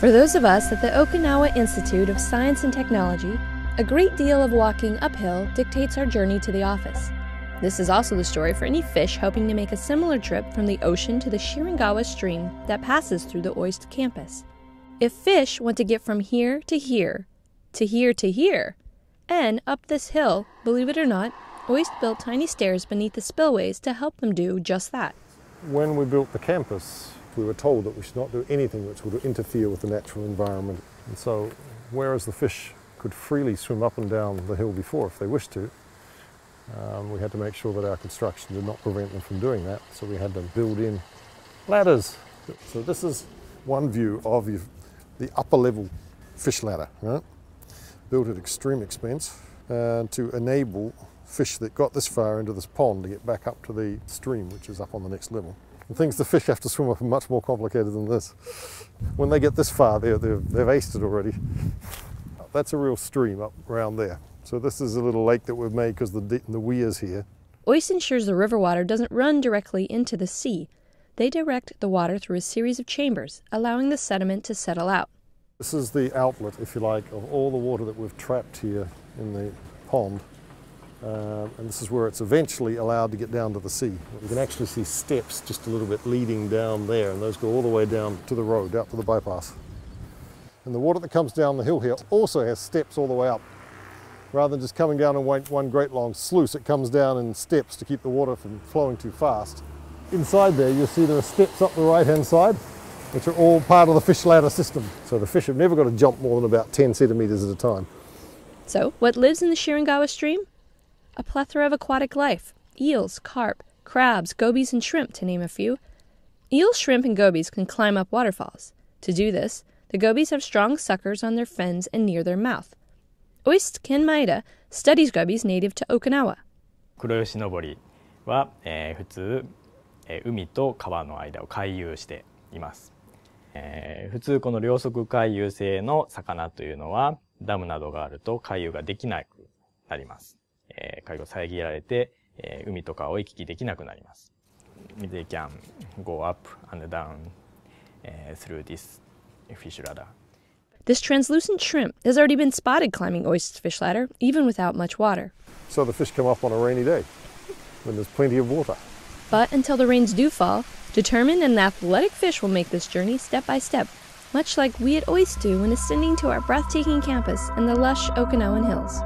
For those of us at the Okinawa Institute of Science and Technology, a great deal of walking uphill dictates our journey to the office. This is also the story for any fish hoping to make a similar trip from the ocean to the Shiringawa stream that passes through the OIST campus. If fish want to get from here to here, to here to here, and up this hill, believe it or not, OIST built tiny stairs beneath the spillways to help them do just that. When we built the campus, we were told that we should not do anything which would interfere with the natural environment. And so, whereas the fish could freely swim up and down the hill before if they wished to. Um, we had to make sure that our construction did not prevent them from doing that, so we had to build in ladders. So this is one view of the upper level fish ladder, right? built at extreme expense uh, to enable fish that got this far into this pond to get back up to the stream, which is up on the next level. The things the fish have to swim up are much more complicated than this. When they get this far, they're, they're, they've aced it already. That's a real stream up around there. So this is a little lake that we've made because the, the weirs here. OIST ensures the river water doesn't run directly into the sea. They direct the water through a series of chambers, allowing the sediment to settle out. This is the outlet, if you like, of all the water that we've trapped here in the pond. Uh, and this is where it's eventually allowed to get down to the sea. You can actually see steps just a little bit leading down there, and those go all the way down to the road, out to the bypass. And the water that comes down the hill here also has steps all the way up. Rather than just coming down in one, great long sluice, it comes down in steps to keep the water from flowing too fast. Inside there, you'll see there are steps up the right-hand side, which are all part of the fish ladder system. So the fish have never got to jump more than about 10 centimetres at a time. So, what lives in the Shiringawa stream? A plethora of aquatic life eels, carp, crabs, gobies, and shrimp, to name a few. Eels, shrimp, and gobies can climb up waterfalls. To do this, the gobies have strong suckers on their fins and near their mouth. OIST Ken Maeda studies gobies native to Okinawa. 黒吉登りは、えー、普通、えー、海と川の間を回遊しています、えー、普通この両側回遊性の魚というのはダムなどがあると回遊ができなくなります、えー、影を遮られて、えー、海とかを行き来できなくなります。They can go up and down、えー、through this fish ladder. This translucent shrimp has already been spotted climbing OIST's fish ladder, even without much water. So the fish come up on a rainy day when there's plenty of water. But until the rains do fall, determined and athletic fish will make this journey step by step, much like we at Oist do when ascending to our breathtaking campus in the lush Okinawan Hills.